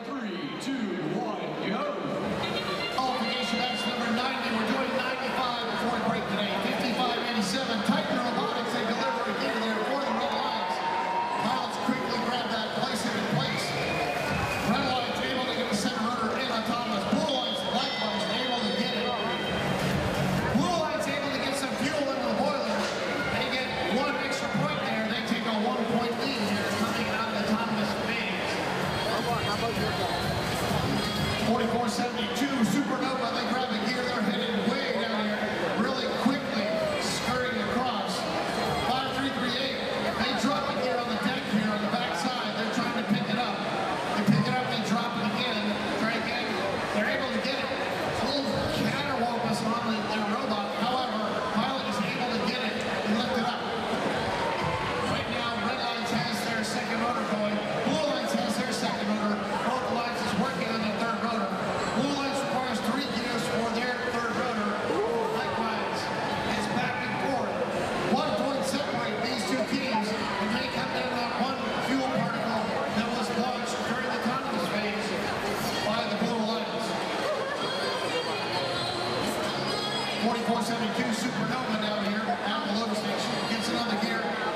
three, two, one, go. All for that's number 90. We're doing 90. 472. 4472 Supernova down here at the lower station. Gets another gear.